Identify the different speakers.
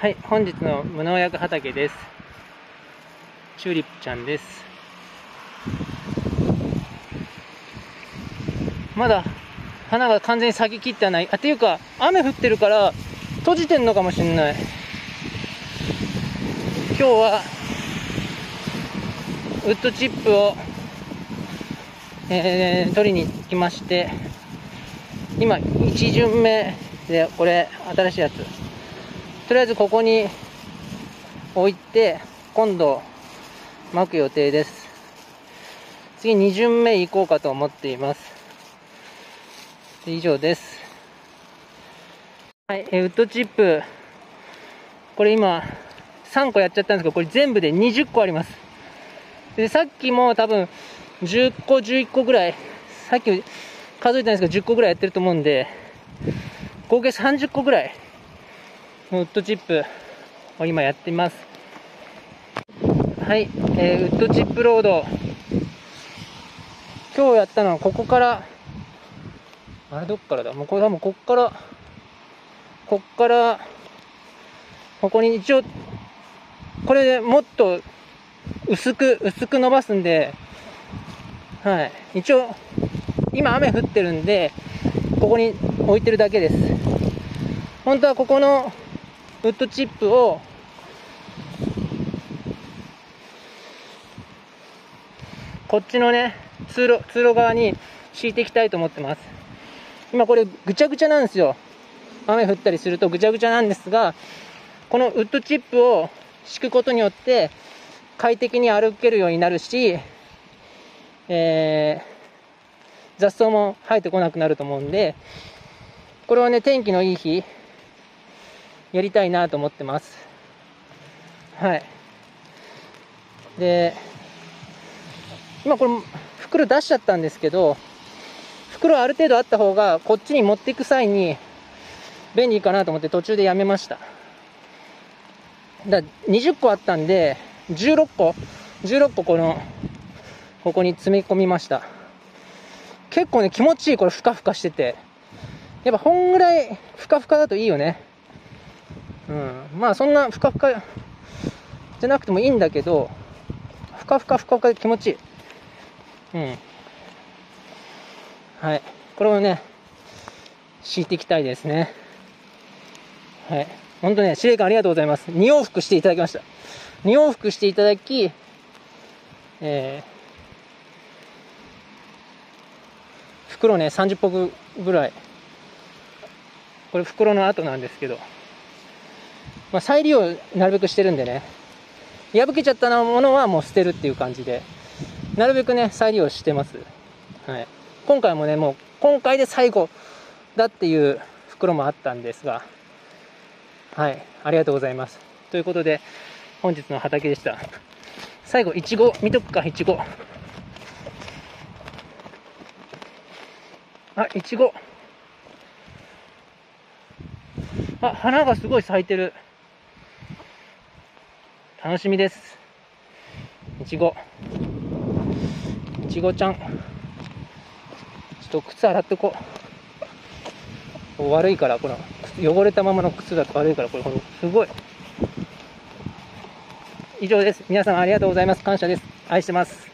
Speaker 1: はい、本日の無農薬畑です。チューリップちゃんです。まだ花が完全に咲ききってはない。あ、ていうか、雨降ってるから閉じてんのかもしんない。今日は、ウッドチップを、えー、取りに来まして、今、1巡目で、これ、新しいやつ。とりあえずここに置いて、今度、巻く予定です。次2巡目行こうかと思っています。以上です。はい、えウッドチップ、これ今、3個やっちゃったんですけど、これ全部で20個あります。で、さっきも多分、10個、11個ぐらい、さっき数えたんですけど、10個ぐらいやってると思うんで、合計30個ぐらい、ウッドチップを今やっています。はい、えーウッドチップロード。今日やったのはここから、あれどっからだ？もうこれ多分こっから、こっから、ここに一応、これでもっと薄く、薄く伸ばすんで、はい。一応、今雨降ってるんで、ここに置いてるだけです。本当はここのウッドチップを、こっちのね、通路、通路側に敷いていきたいと思ってます。今これぐちゃぐちゃなんですよ。雨降ったりするとぐちゃぐちゃなんですが、このウッドチップを敷くことによって快適に歩けるようになるし、えー、雑草も生えてこなくなると思うんで、これはね、天気のいい日、やりたいなと思ってます。はい。で、今これ、袋出しちゃったんですけど、袋ある程度あった方が、こっちに持っていく際に便利かなと思って途中でやめました。だ20個あったんで、16個、16個この、ここに詰め込みました。結構ね、気持ちいい、これ、ふかふかしてて。やっぱ、ほんぐらい、ふかふかだといいよね。うん。まあ、そんな、ふかふか、じゃなくてもいいんだけど、ふかふかふかふかで気持ちいい。うん。はい。これをね、敷いていきたいですね。はい。ほんとね、司令官ありがとうございます。2往復していただきました。2往復していただき、えー、袋ね、30個ぐらい。これ袋の後なんですけど、まあ、再利用なるべくしてるんでね、破けちゃったものはもう捨てるっていう感じで、なるべくね、再利用してます。はい。今回もね、もう、今回で最後だっていう袋もあったんですが、はい。ありがとうございます。ということで、本日の畑でした。最後、いちご、見とくか、いちご。あ、いちご。あ、花がすごい咲いてる。楽しみです。いちご。いちごちゃん。ちょっと靴洗ってこう。悪いから、この、汚れたままの靴だと悪いから、これ、これすごい。以上です。皆さんありがとうございます。感謝です。愛してます。